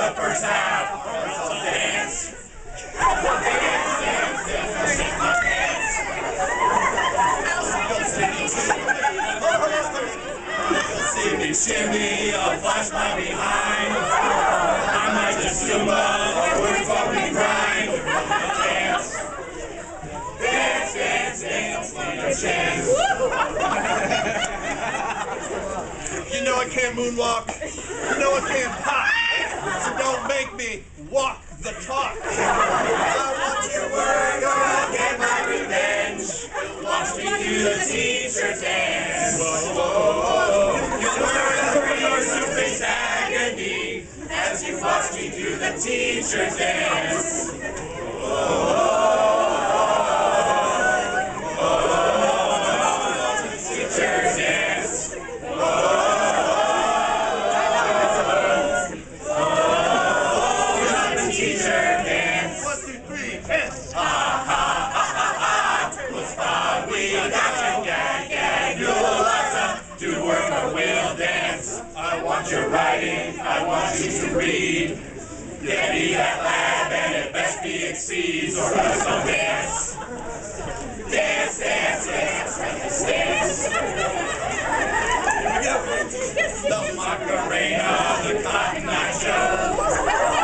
the first half. So dance. Dance, dance, dance. Shake my. You'll see me shimmy, I'll flash my behind. I might just zumba or for me grind. Dance. Dance, dance, dance, dance, dance. You know I can't moonwalk. You know I can't pop. Me walk the talk. I want to work or oh, I'll get my revenge. Watch me do the teacher dance. Whoa, whoa, whoa. You'll learn to face agony as you watch me do the teacher dance. I want your writing, I want you to read. Get me that lab and it best be exceeds or else dance. Dance, dance, dance, dance, dance. The Macarena, the Cotton Eye Joe.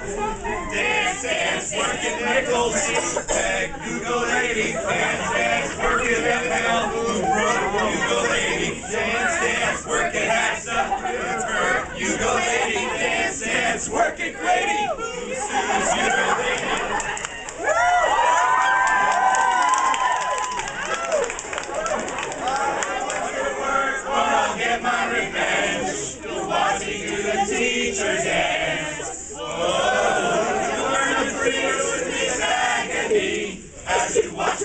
Dance, dance, working nickels. Peg, Google lady. Dance, dance, working FL. Google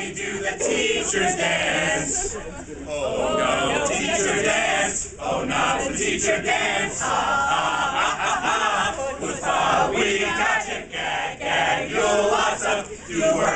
me do the teacher's dance. Oh no, teacher dance. Oh, not the teacher dance. Ha ha ha ha ha. With we got you, gag, gag. You'll lots of dance.